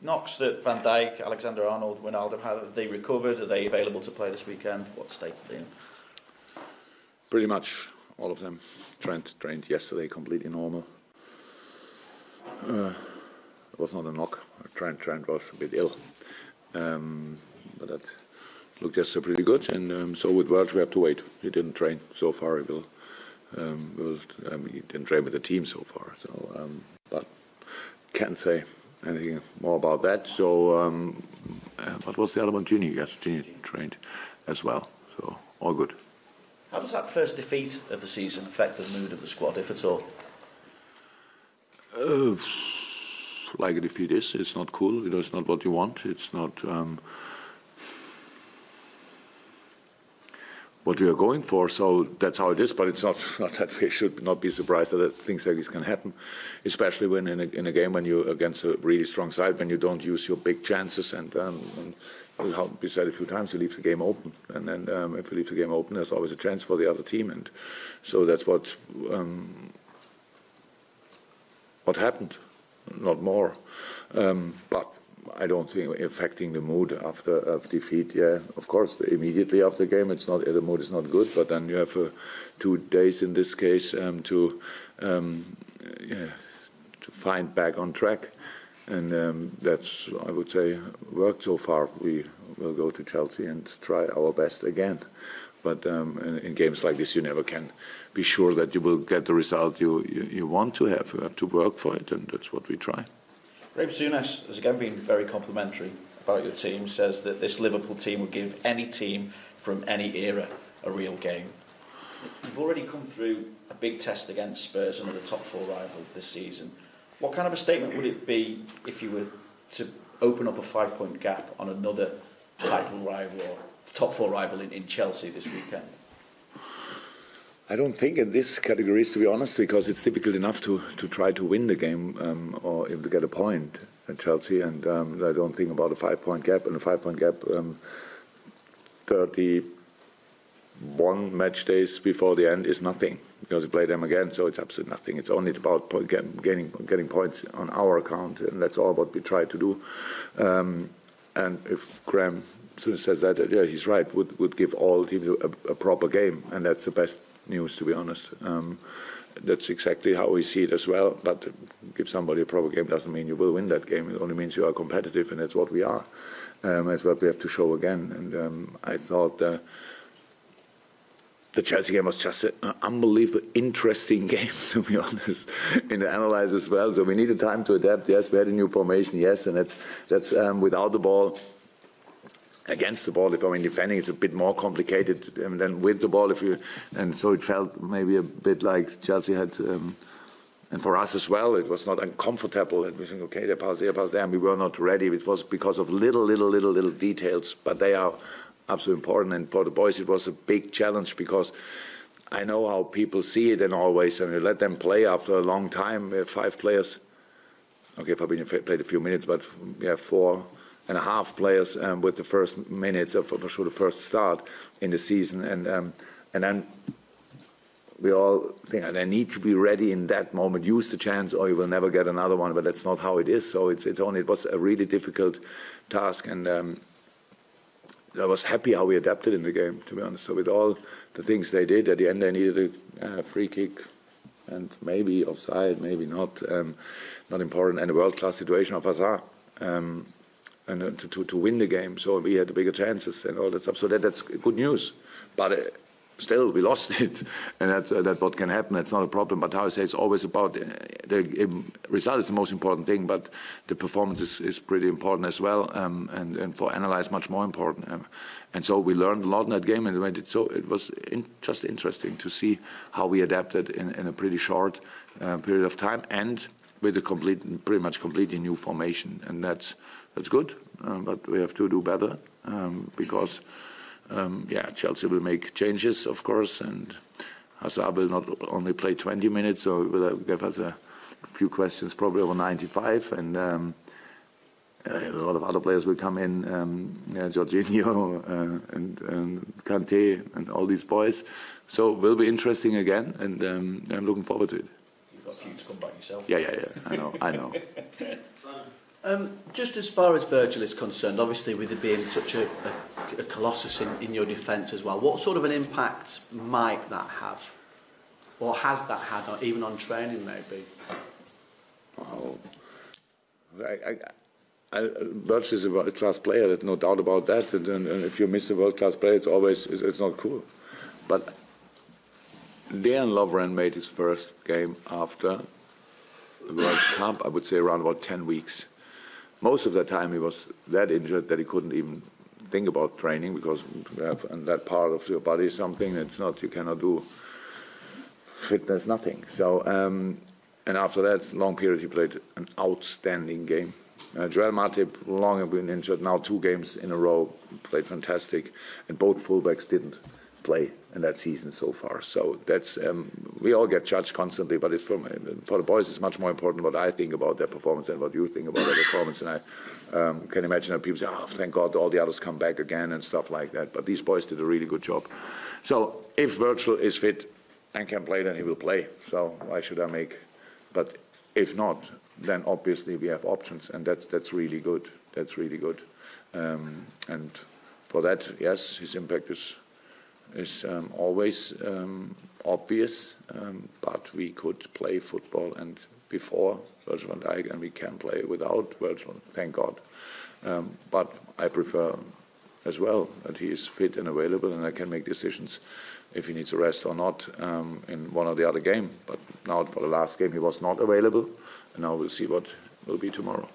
knocks that Van Dijk, Alexander Arnold, Wijnaldum have they recovered? Are they available to play this weekend? What state are they in? Pretty much all of them. Trent trained yesterday, completely normal. Uh, it was not a knock. Trent, Trent was a bit ill, um, but that looked yesterday pretty good. And um, so with Welch, we have to wait. He didn't train so far. He will. Um, will um, he didn't train with the team so far. So, um, but can't say anything more about that. So, um, uh, what was the other one? Gini. Yes, trained as well. So all good. How does that first defeat of the season affect the mood of the squad, if at all? Uh, like a defeat is, it's not cool. It's not what you want. It's not um, what we are going for. So that's how it is. But it's not, not that we should not be surprised that things like this can happen, especially when in a, in a game when you're against a really strong side, when you don't use your big chances and, um, and we said a few times, you leave the game open, and then um, if you leave the game open, there's always a chance for the other team, and so that's what um, what happened, not more. Um, but I don't think affecting the mood after of defeat. Yeah, of course, immediately after the game, it's not the mood is not good. But then you have uh, two days in this case um, to um, yeah, to find back on track, and um, that's I would say worked so far. We will go to Chelsea and try our best again. But um, in, in, games like this, you never can be sure that you will get the result you, you, you want to have. You have to work for it, and that's what we try. Graham Souness has again been very complimentary about your team, says that this Liverpool team would give any team from any era a real game. You've already come through a big test against Spurs, another top four rival this season. What kind of a statement would it be if you were to open up a five point gap on another title rival or top four rival in, in Chelsea this weekend? I don't think in this category, to be honest, because it's difficult enough to, to try to win the game um, or even to get a point at Chelsea. And um, I don't think about a five point gap. And a five point gap, um, 31 match days before the end is nothing because we play them again. So it's absolutely nothing. It's only about getting, getting points on our account. And that's all what we try to do. Um, and if Graham Souness says that, yeah, he's right, would, would give all teams a, a proper game. And that's the best news, to be honest. Um, that's exactly how we see it as well. But give somebody a proper game doesn't mean you will win that game. It only means you are competitive, and that's what we are. Um, that's what we have to show again. And um, I thought uh, the Chelsea game was just an unbelievably interesting game, to be honest, in the analyze as well. So we needed time to adapt. Yes, we had a new formation. Yes, and that's that's um, without the ball against the ball. If I mean defending, it's a bit more complicated than with the ball. If you and so it felt maybe a bit like Chelsea had. Um, and for us as well, it was not uncomfortable. And we think, okay, they pass there, pass there, and we were not ready. It was because of little, little, little, little details, but they are absolutely important. And for the boys, it was a big challenge because I know how people see it, and always, and you let them play after a long time. Five players, okay, Fabinho played a few minutes, but we have four and a half players um, with the first minutes of for sure the first start in the season, and um, and then we all think they need to be ready in that moment, use the chance, or you will never get another one. But that's not how it is. So it's it's only it was a really difficult task, and um, I was happy how we adapted in the game. To be honest, so with all the things they did at the end, they needed a uh, free kick. And maybe offside, maybe not, um, not important. And a world-class situation of Hazard. Um, and uh, to, to, to, win the game. So we had bigger chances and all that stuff. So that, that's good news. But uh, still, we lost it, and that, uh, that what can happen. That's not a problem. But how I say, it's always about uh, the result is the most important thing, but the performance is, is pretty important as well, um, and, and for analyze much more important. Um, and so we learned a lot in that game, and it, so it was in, just interesting to see how we adapted in, in a pretty short uh, period of time, and with a complete, pretty much completely new formation, and that's that's good, uh, but we have to do better um, because, um, yeah, Chelsea will make changes, of course, and Hazard will not only play 20 minutes, so will give us a few questions probably over 95, and um, a lot of other players will come in, um, Jorginho uh, and, Kante and all these boys. So it will be interesting again, and I'm looking forward to it. You've got a few to come back yourself. Yeah, yeah, yeah. I know, I know. Um, just as far as Virgil is concerned, obviously with it being such a, a, a colossus in, in your defence as well, what sort of an impact might that have? Or has that had, on, even on training maybe? Oh, I, I, I, Virgil is a world-class player. There's no doubt about that. And, and, and if you miss a world-class player, it's always it's, it's not cool. But Dejan Lovren made his first game after the World Cup. I would say around about 10 weeks. Most of the time, he was that injured that he couldn't even think about training because you have that part of your body is something that's not you cannot do fitness nothing. So um, and after that long period, he played an outstanding game. Uh, Joel Matip, long have been injured, now two games in a row, played fantastic, and both fullbacks didn't play in that season so far. So that's um, we all get judged constantly, but it's for, for the boys, it's much more important what I think about their performance than what you think about their performance. And I um, can imagine that people say, "Oh, thank God, all the others come back again" and stuff like that. But these boys did a really good job. So if Virgil is fit and can play, then he will play. So why should I make? But if not, then obviously we have options, and that's that's really good. That's really good. Um, and for that, yes, his impact is is um, always um, obvious, um, but we could play football and before Virgil van Dijk, and we can play without Virgil, thank God. Um, but I prefer as well that he is fit and available, and I can make decisions if he needs a rest or not um, in one or the other game. But now for the last game, he was not available, and now we'll see what will be tomorrow.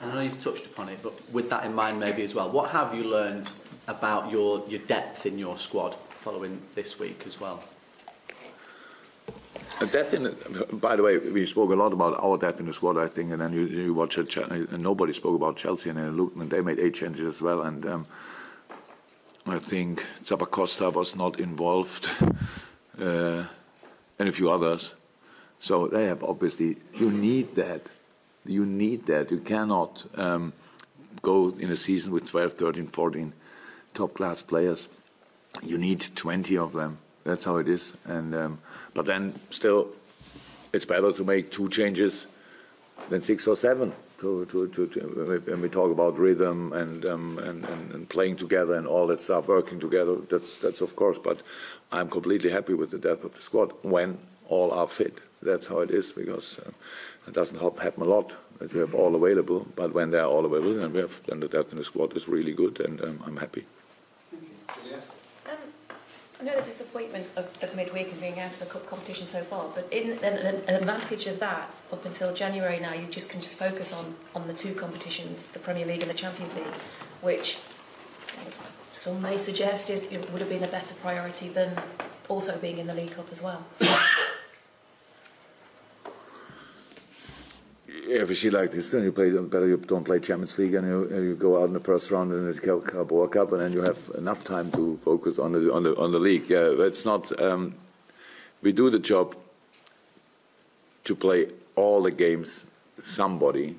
I know you've touched upon it, but with that in mind, maybe as well, what have you learned about your, your depth in your squad following this week as well? A depth in, by the way, we spoke a lot about our death in the squad, I think, and then you, you watch it, and nobody spoke about Chelsea, and then and they made eight changes as well, and um, I think Zappacosta was not involved, uh, and a few others. So they have obviously, you need that. You need that. You cannot um, go in a season with 12, 13, 14 top class players. You need 20 of them. That's how it is. And um, but then still, it's better to make two changes than six or seven. To, to, to, to when we talk about rhythm and, um, and, and, and playing together and all that stuff, working together, that's that's of course. But I'm completely happy with the depth of the squad when all are fit. That's how it is because uh, it doesn't happen a lot that we have all available. But when they're all available, then we have then the depth in the squad is really good, and um, I'm happy. know the disappointment of, of midweek and being out of a cup competition so far, but in an, an advantage of that, up until January now, you just can just focus on on the two competitions, the Premier League and the Champions League, which some may suggest is it would have been a better priority than also being in the League Cup as well. If you like this, then you play better. You don't play Champions League, and you, you go out in the first round in the Carabao Cup, and then you have enough time to focus on the on the on the league. Yeah, it's not. Um, we do the job to play all the games somebody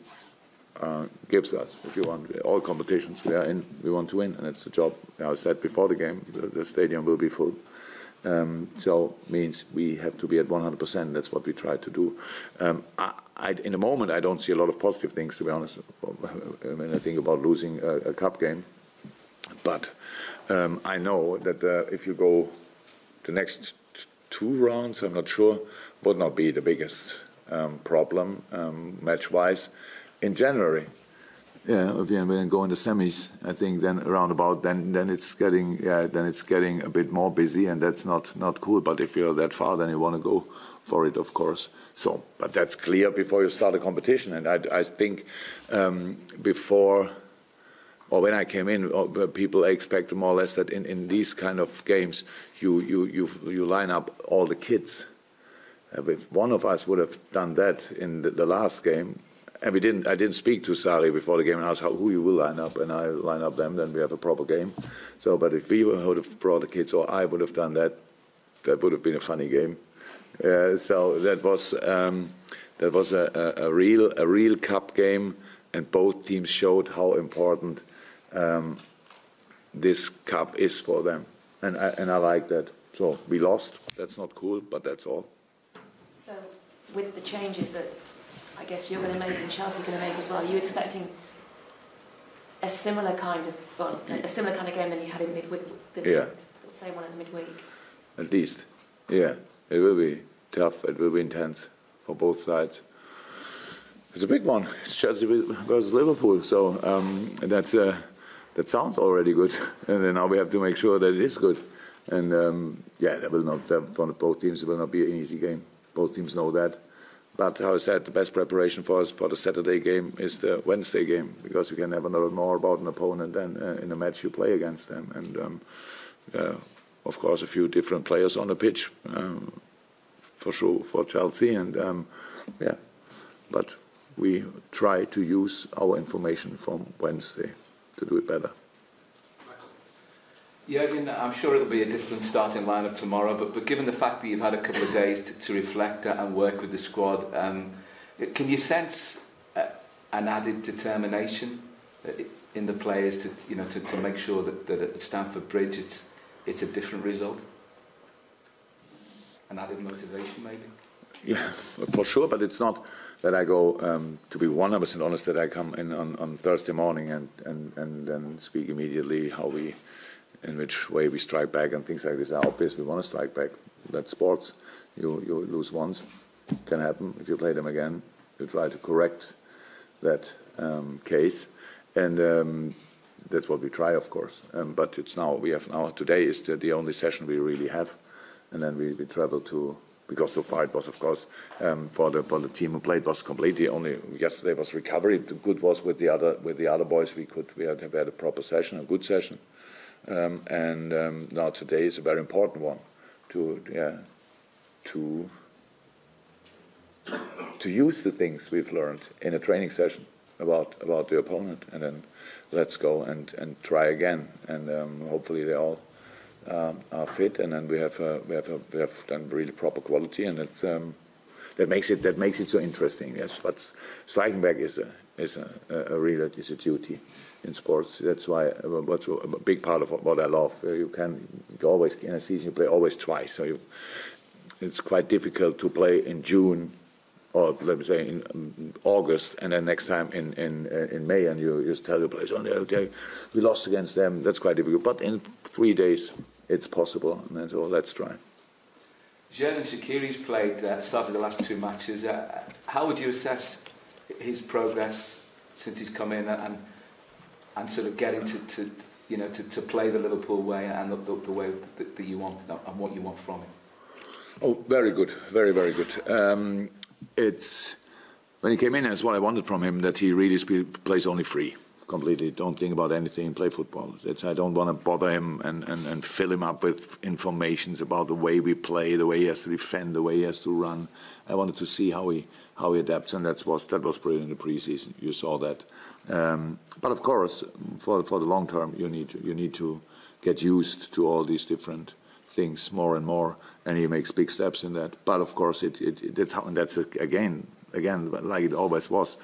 uh, gives us. If you want, all competitions we are in, we want to win, and it's the job. I said before the game, the, the stadium will be full. Um, so means we have to be at 100%. That's what we try to do. Um, I, I, in the moment, I don't see a lot of positive things, to be honest. When I think about losing a, a cup game, but um, I know that uh, if you go the next two rounds, I'm not sure, would not be the biggest um, problem um, match-wise in January. Yeah, if you then go in the semis, I think then around about then then it's getting yeah then it's getting a bit more busy and that's not not cool. But if you're that far, then you want to go for it, of course. So, but that's clear before you start a competition. And I I think um, before or when I came in, people expect more or less that in, in these kind of games you you you you line up all the kids. Uh, if one of us would have done that in the, the last game, and we didn't. I didn't speak to Sarri before the game and ask how, who you will line up, and I line up them. Then we have a proper game. So, but if we would have brought the kids, or I would have done that, that would have been a funny game. Uh, so that was um, that was a, a, a, real a real cup game, and both teams showed how important um, this cup is for them, and I, and I like that. So we lost. That's not cool, but that's all. So, with the changes that I guess you're going to make and Chelsea are going to make as well. Are you expecting a similar kind of well, a similar kind of game than you had in midweek? The, Yeah. Same one as midweek. At least, yeah, it will be tough. It will be intense for both sides. It's a big one. It's Chelsea versus Liverpool, so um, that's uh, that sounds already good. And then now we have to make sure that it is good. And um, yeah, that will not that, for both teams. It will not be an easy game. Both teams know that. But how I said, the best preparation for us for the Saturday game is the Wednesday game because you can never know more about an opponent than uh, in a match you play against them. And um, uh, of course, a few different players on the pitch um, for sure for Chelsea. And um, yeah, but we try to use our information from Wednesday to do it better. Jurgen, I'm sure it'll be a different starting lineup tomorrow, but, but given the fact that you've had a couple of days to, to reflect and work with the squad, um, can you sense uh, an added determination uh, in the players to, you know, to, to make sure that, that at Stamford Bridge it's, it's a different result? An added motivation, maybe? Yeah, for sure, but it's not that I go, um, to be 100% honest, that I come in on, on Thursday morning and, and, and then speak immediately how we, in which way we strike back and things like this. Are obvious we want to strike back. That's sports. You, you lose once, can happen. If you play them again, you try to correct that um, case. And um, that's what we try, of course. Um, but it's now, we have now, today is the, the only session we really have. And then we, we travel to because so far it was, of course, um, for the for the team who played was completely only yesterday was recovery. The good was with the other with the other boys we could we had, we had a proper session, a good session, um, and um, now today is a very important one to yeah to to use the things we've learned in a training session about about the opponent, and then let's go and and try again, and um, hopefully they all um, are fit, and then we have uh, we have uh, we have done really proper quality, and it, um, that makes it that makes it so interesting. Yes, but striking back is a is a, a, real is a duty in sports. That's why what's a big part of what I love. Uh, you can you always in a season you play always twice, so you, it's quite difficult to play in June or let me say in um, August, and then next time in in uh, in May, and you just tell your players, oh, they, we lost against them. That's quite difficult. But in three days, it's possible, and then so let's try. Xherdan Shaqiri's played, uh, started the last two matches. Uh, how would you assess his progress since he's come in and and sort of getting to, to you know to, to play the Liverpool way and the, the, the way that, that you want and what you want from him? Oh, very good, very very good. Um, it's when he came in, that's what I wanted from him. That he really plays only free, completely. Don't think about anything. Play football. It's, I don't want to bother him and, and, and fill him up with informations about the way we play, the way he has to defend, the way he has to run. I wanted to see how he how he adapts, and that was that was brilliant in the preseason. You saw that. Um, but of course, for for the long term, you need you need to get used to all these different things more and more, and he makes big steps in that. But of course, it, it, it that's how, and that's again, again, like it always was.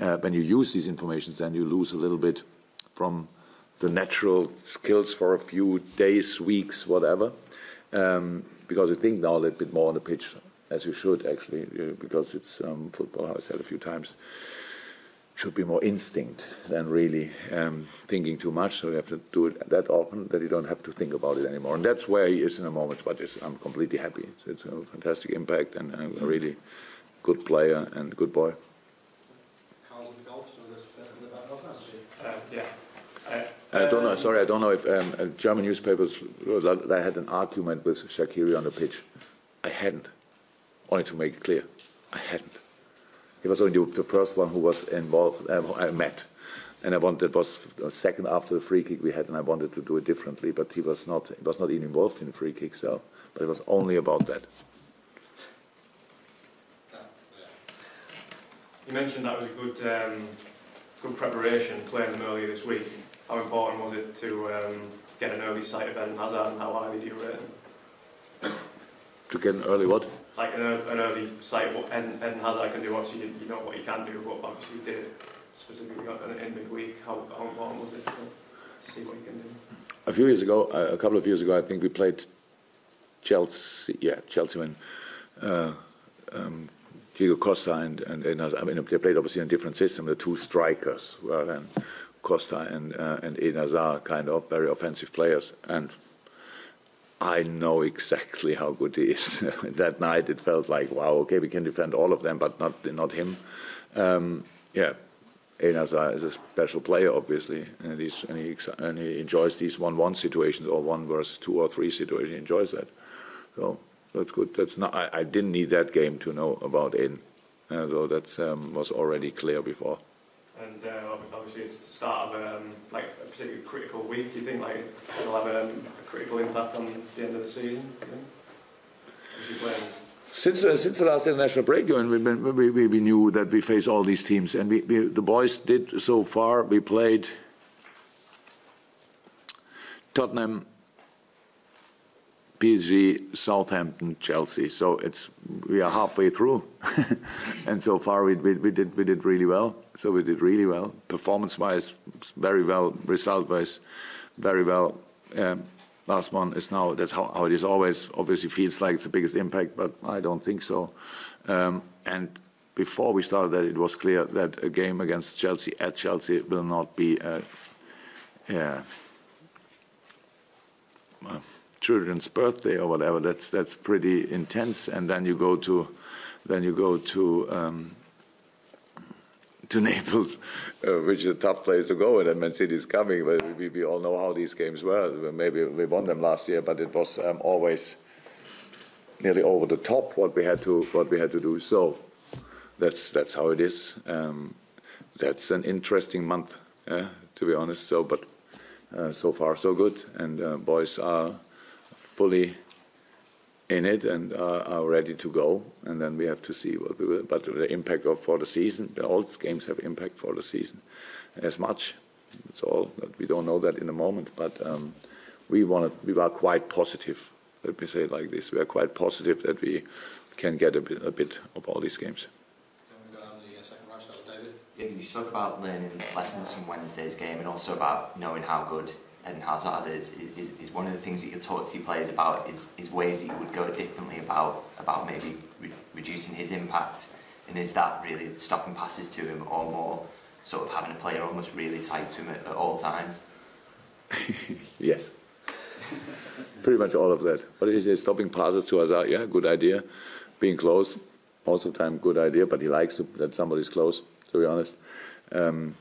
Uh, when you use these informations, then you lose a little bit from the natural skills for a few days, weeks, whatever, um, because you think now a little bit more on the pitch, as you should actually, because it's um, football. I said a few times should be more instinct than really um, thinking too much. So you have to do it that often that you don't have to think about it anymore. And that's where he is in the moment. But I'm completely happy. It's, a fantastic impact and a really good player and good boy. Uh, yeah. Uh, I don't know. Sorry, I don't know if um, uh, German newspapers. I had an argument with Shaqiri on the pitch. I hadn't. Only to make it clear, I hadn't. He was only the first one who was involved, uh, I met. And I wanted, it was the second after the free kick we had, and I wanted to do it differently, but he was not, he was not even involved in the free kick, so, but it was only about that. You mentioned that was a good, um, good preparation playing them earlier this week. How important was it to um, get an early sight of Eden Hazard, and how highly do you rate him? To get an early what? Like an, an early sight of what Eden, Eden Hazard can do. Obviously, you, you know what he can do, but obviously he did specifically in, in midweek. How, how important was it to, see what he can do? A few years ago, a couple of years ago, I think we played Chelsea. Yeah, Chelsea when uh, um, Diego Costa and, and, and I mean, they played obviously in a different system. The two strikers were then Costa and uh, and Eden Hazard, kind of very offensive players. And I know exactly how good he is. that night it felt like, wow, okay, we can defend all of them, but not not him. Um, yeah, Eden is a special player, obviously, and, and, he, and he enjoys these one-one situations or one versus two or three situations. He enjoys that. So that's good. That's not. I, I didn't need that game to know about Eden, uh, though that um, was already clear before. Obviously, it's the start of um, like a particularly critical week. Do you think like it'll have um, a critical impact on the end of the season? Since, uh, since the last international break, we, we, we, we knew that we face all these teams, and we, we, the boys did so far. We played Tottenham, PSG, Southampton, Chelsea. So it's we are halfway through, and so far we, we, we, did we did really well. So we did really well, performance-wise, very well, result-wise, very well. Um, last one is now that's how, how, it is always. Obviously, feels like it's the biggest impact, but I don't think so. Um, and before we started that, it was clear that a game against Chelsea at Chelsea will not be. Yeah children's birthday or whatever. That's that's pretty intense. And then you go to, then you go to. Um, to Naples, uh, which is a tough place to go, and then Man City is coming. But we, we all know how these games were. Maybe we won them last year, but it was um, always nearly over the top what we had to what we had to do. So that's that's how it is. Um, that's an interesting month, uh, to be honest. So, but uh, so far so good, and uh, boys are fully in it and are, are, ready to go. And then we have to see what we will. But the impact of for the season, all games have impact for the season as much. It's all that we don't know that in a moment, but um, we wanted, we are quite positive. Let me say it like this: we are quite positive that we can get a bit, a bit of all these games. You spoke about learning lessons from Wednesday's game and also about knowing how good Eden Hazard is, is, is one of the things that you talk to your players about is, is ways that you would go differently about about maybe re reducing his impact and is that really stopping passes to him or more sort of having a player almost really tight to him at, at all times? yes. Pretty much all of that. But is stopping passes to Hazard, yeah, good idea. Being close, most of the time good idea, but he likes to, that somebody's close, to be honest. Um,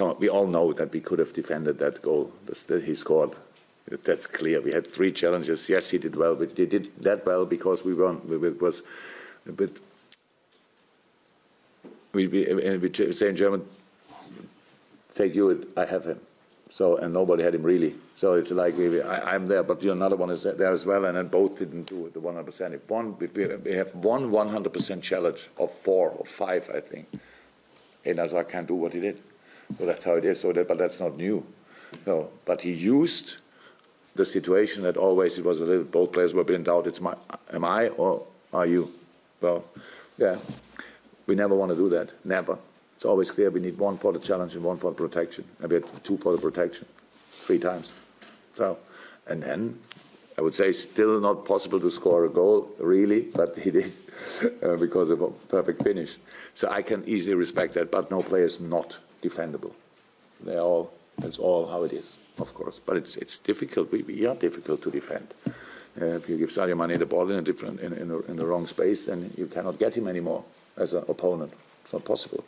on, we all know that we could have defended that goal that he scored. That's clear. We had three challenges. Yes, he did well, but he did that well because we won. It was, but we, uh, we, we say in German, take you, I have him. So, and nobody had him really. So it's like I, am there, but another one is there as well, and then both didn't do it, the 100%. If one, if we, have one 100% challenge of four or five, I think, Enazar can't do what he did. So that's how it is. So that, but that's not new. No, but he used the situation that always it was a little. Both players were in doubt. It's my, am I or are you? Well, yeah, we never want to do that. Never. It's always clear we need one for the challenge and one for the protection. And we had two for the protection, three times. So, and then I would say still not possible to score a goal, really, but he did uh, because of a perfect finish. So I can easily respect that, but no player is not defendable. They all, that's all how it is, of course. But it's it's difficult. We, we are difficult to defend. Uh, if you give Sadio Mane the ball in a different in, in, the, in the wrong space, then you cannot get him anymore as an opponent. It's not possible.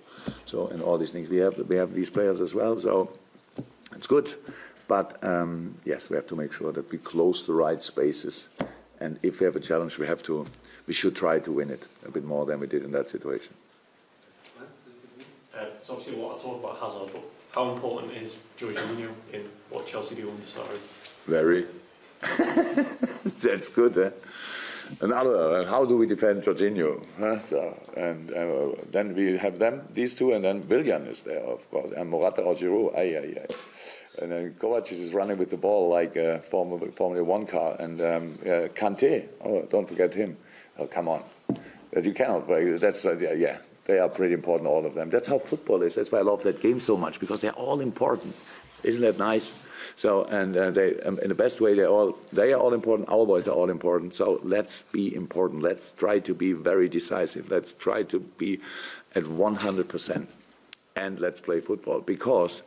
So in all these things, we have we have these players as well. So it's good. But um, yes, we have to make sure that we close the right spaces. And if we have a challenge, we have to, we should try to win it a bit more than we did in that situation. Uh, it's obviously what I talk about Hazard, but how important is Jorginho in what Chelsea do under Sarri? Very. That's good, eh? Another, uh, how do we defend Jorginho? Huh? So, and uh, then we have them, these two, and then Willian is there, of course, and Morata or Giroud. Aye, aye, aye. And then Kovacic is running with the ball like a Formula, Formula One car, and um, uh, Kante, oh, don't forget him. Oh, come on. You cannot, that's, uh, yeah, they are pretty important, all of them. That's how football is. That's why I love that game so much, because they're all important. Isn't that nice? So, and uh, they, um, in the best way, they all they are all important. Our boys are all important. So let's be important. Let's try to be very decisive. Let's try to be at 100%, and let's play football because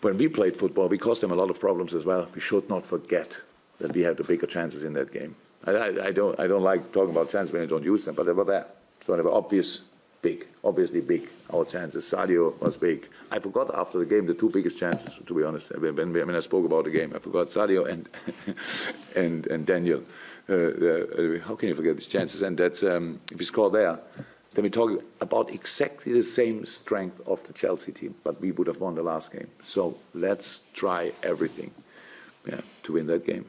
when we played football, we caused them a lot of problems as well. We should not forget that we had the bigger chances in that game. I, I, I don't I don't like talking about chances when I don't use them, but they were there. So they were obvious, big, obviously big. Our chances. Sadio was big. I forgot after the game the two biggest chances. To be honest, when, when, when I spoke about the game, I forgot Sadio and and and Daniel. Uh, uh, how can you forget these chances? And that's um, if we score there, then we talk about exactly the same strength of the Chelsea team, but we would have won the last game. So let's try everything yeah, to win that game.